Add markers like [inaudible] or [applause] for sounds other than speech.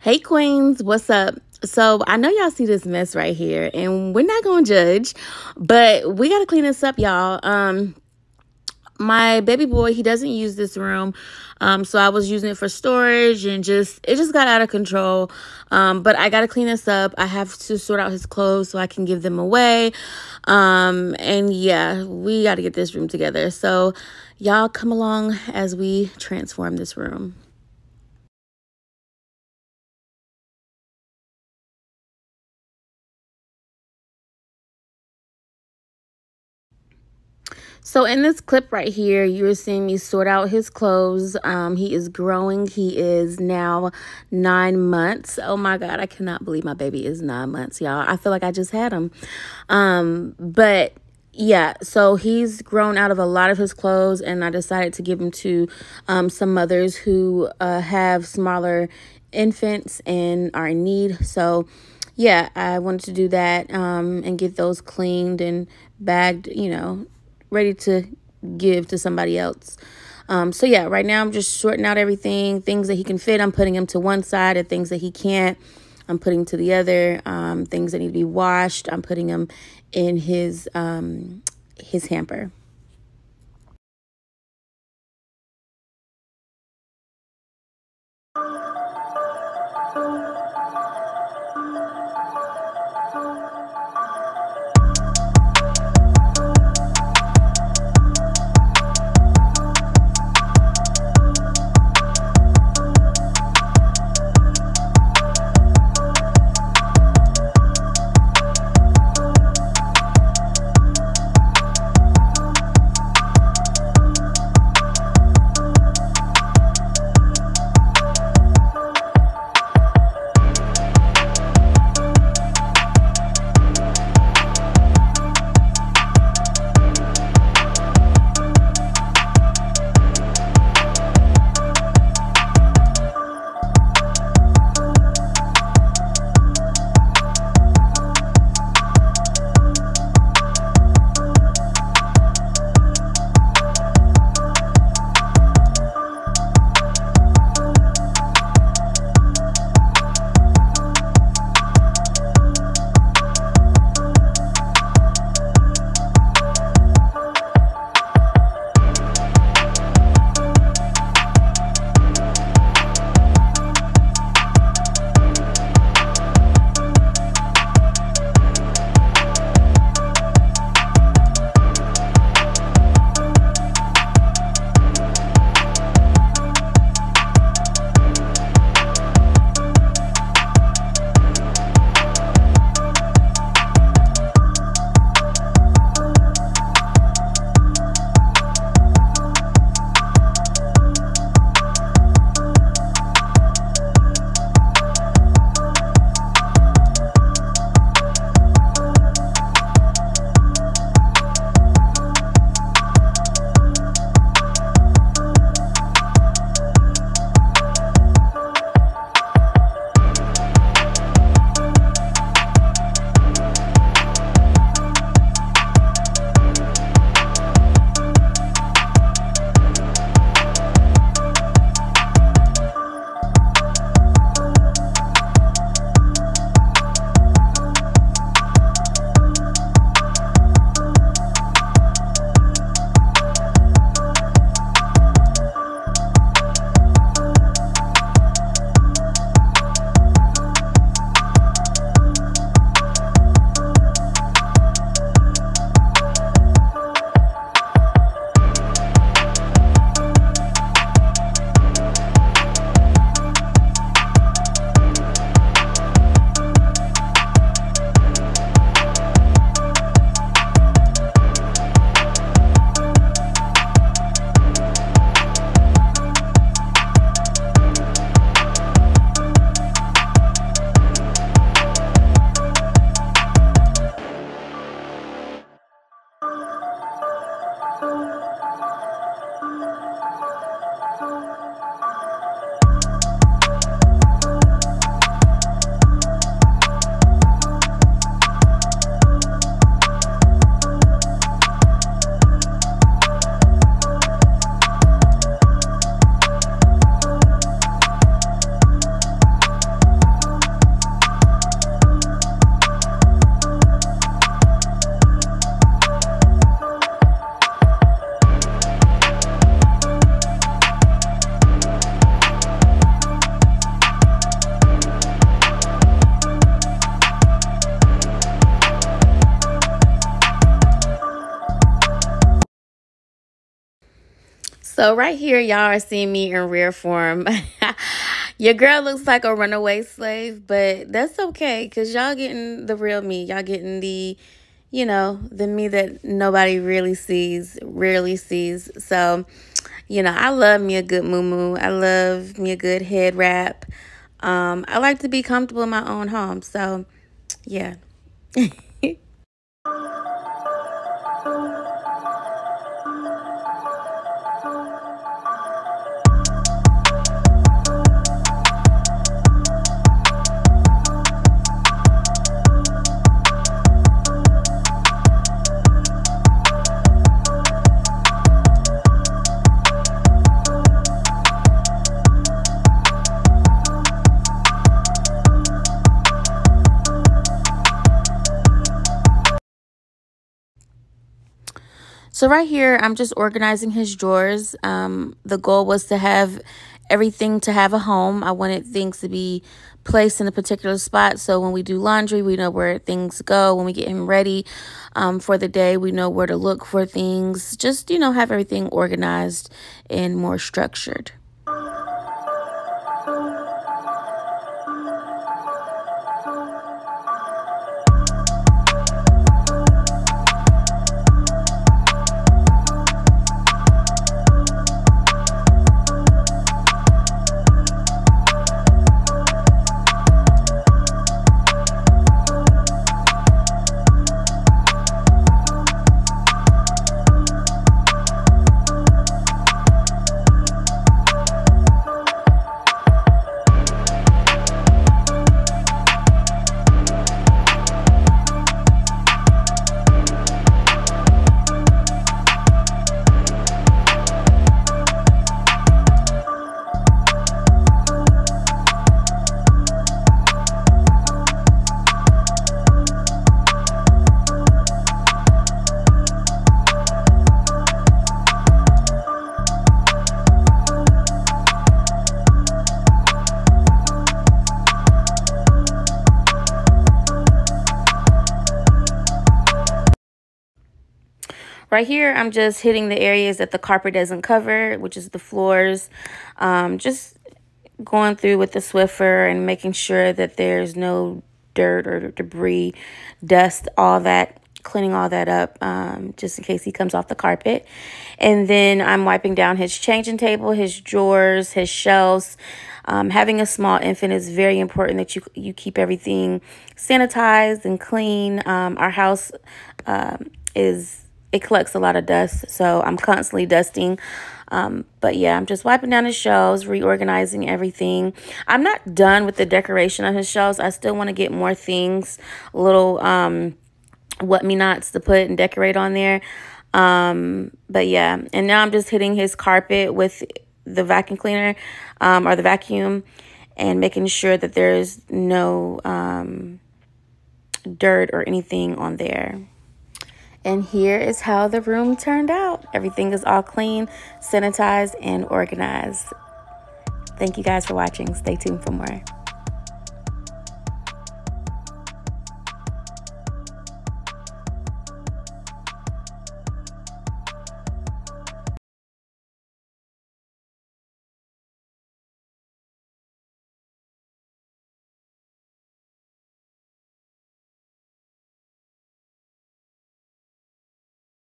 Hey queens, what's up? So I know y'all see this mess right here, and we're not gonna judge, but we gotta clean this up, y'all. Um, my baby boy, he doesn't use this room, um, so I was using it for storage, and just it just got out of control. Um, but I gotta clean this up. I have to sort out his clothes so I can give them away. Um, and yeah, we gotta get this room together. So y'all come along as we transform this room. So in this clip right here, you're seeing me sort out his clothes. Um, he is growing. He is now nine months. Oh my God, I cannot believe my baby is nine months, y'all. I feel like I just had him. Um, but yeah, so he's grown out of a lot of his clothes, and I decided to give him to um, some mothers who uh, have smaller infants and are in need. So yeah, I wanted to do that um, and get those cleaned and bagged, you know, ready to give to somebody else. Um, so yeah, right now I'm just sorting out everything. Things that he can fit, I'm putting him to one side, and things that he can't, I'm putting to the other. Um, things that need to be washed, I'm putting them in his um, his hamper. So right here, y'all are seeing me in rear form. [laughs] Your girl looks like a runaway slave, but that's okay because y'all getting the real me. Y'all getting the, you know, the me that nobody really sees, rarely sees. So, you know, I love me a good muumuu, I love me a good head wrap. Um, I like to be comfortable in my own home. So, yeah. [laughs] So right here, I'm just organizing his drawers. Um, the goal was to have everything to have a home. I wanted things to be placed in a particular spot. So when we do laundry, we know where things go. When we get him ready um, for the day, we know where to look for things. Just, you know, have everything organized and more structured. Right here, I'm just hitting the areas that the carpet doesn't cover, which is the floors. Um, just going through with the Swiffer and making sure that there's no dirt or debris, dust, all that, cleaning all that up um, just in case he comes off the carpet. And then I'm wiping down his changing table, his drawers, his shelves. Um, having a small infant is very important that you you keep everything sanitized and clean. Um, our house um, is it collects a lot of dust, so I'm constantly dusting. Um, but yeah, I'm just wiping down his shelves, reorganizing everything. I'm not done with the decoration of his shelves. I still want to get more things, little um, what me nots to put and decorate on there. Um, but yeah, and now I'm just hitting his carpet with the vacuum cleaner um, or the vacuum and making sure that there's no um, dirt or anything on there. And here is how the room turned out. Everything is all clean, sanitized, and organized. Thank you guys for watching. Stay tuned for more.